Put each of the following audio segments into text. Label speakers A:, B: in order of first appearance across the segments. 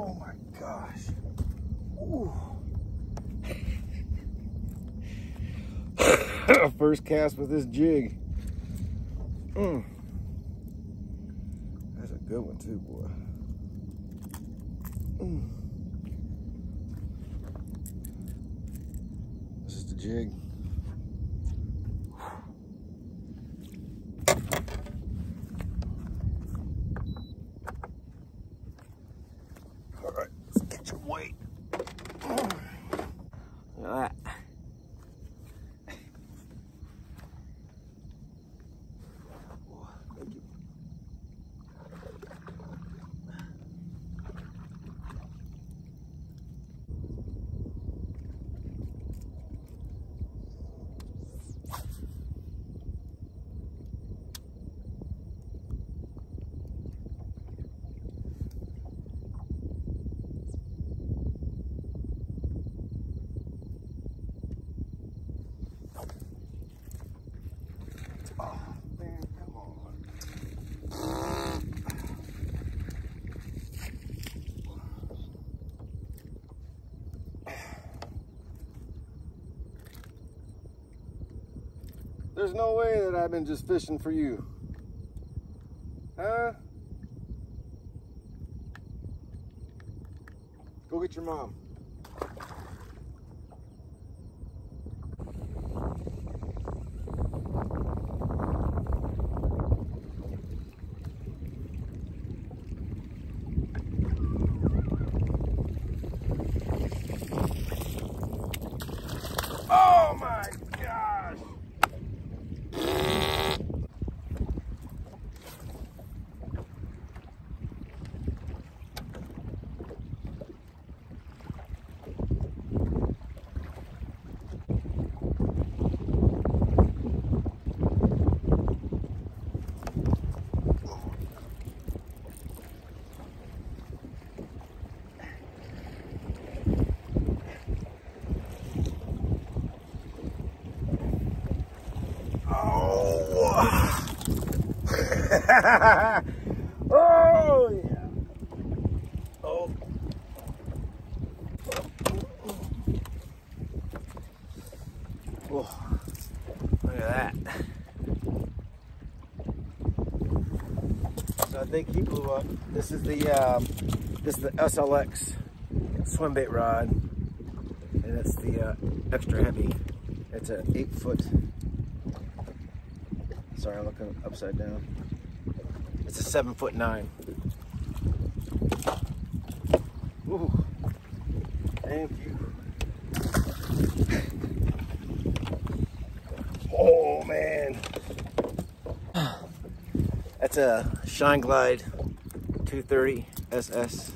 A: Oh my gosh. Ooh. First cast with this jig. Mm. That's a good one too, boy. Mm. This is the jig. Let's weight. There's no way that I've been just fishing for you. Huh? Go get your mom. Oh my gosh! Oh! oh yeah! Oh! Oh, look at that. So I think he blew up. This is the um, this is the SLX swim bait rod, and it's the uh, extra heavy. It's a eight foot. Sorry, I'm looking upside down. It's a seven foot nine. Ooh, thank you. Oh man, that's a Shine Glide 230 SS.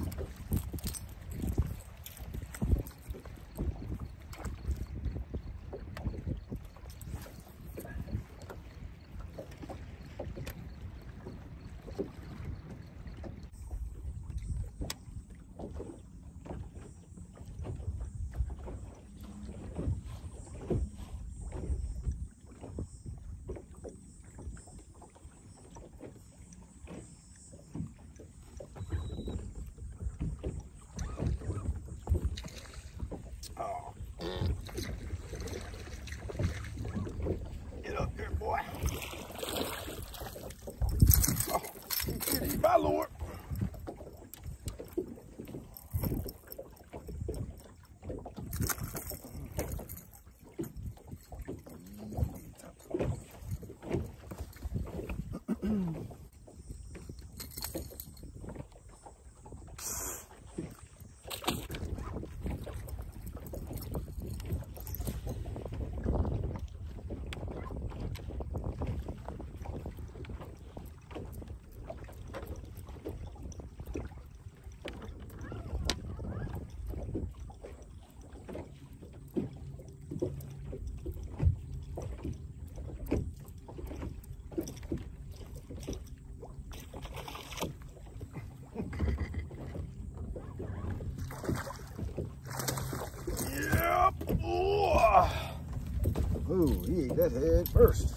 A: Ooh, he ate that head first.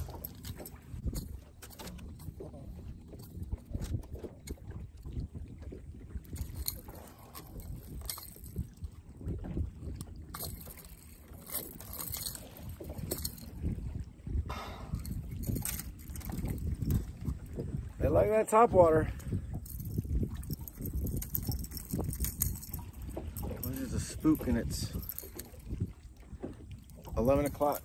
A: They like that top water. There's a spook in its 11 o'clock.